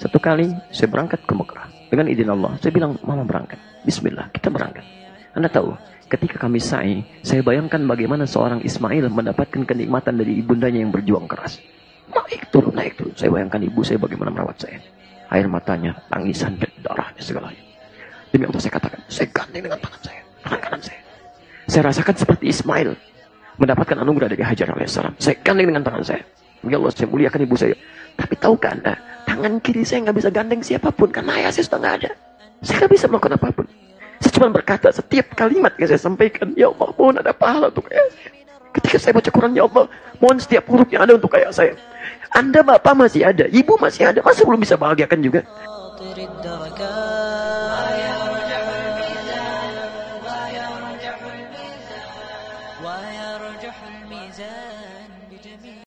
Satu kali saya berangkat ke Mekah. Dengan izin Allah, saya bilang, Mama berangkat. Bismillah, kita berangkat. Anda tahu, ketika kami sa'i, saya bayangkan bagaimana seorang Ismail mendapatkan kenikmatan dari ibundanya yang berjuang keras. Naik turun, naik turun. Saya bayangkan ibu saya bagaimana merawat saya. Air matanya, tangisan, dan darahnya segalanya. Demi Allah saya katakan, saya gandeng dengan tangan saya, tangan kanan saya. Saya rasakan seperti Ismail mendapatkan anugerah dari Hajar alaihissalam. Saya gandeng dengan tangan saya. Ya Allah saya muliakan ibu saya. Tapi tahukah anda, tangan kiri saya nggak bisa gandeng siapa pun karena ayah saya sudah nggak ada. Saya nggak bisa melakukan apa pun. Saya cuma berkata setiap kalimat yang saya sampaikan, ya Allah mohon ada pahala untuk ayah saya. Ketika saya baca Quran, ya Allah mohon setiap huruf yang ada untuk ayah saya. Anda bapak masih ada, ibu masih ada, masa belum bisa bahagiakan juga?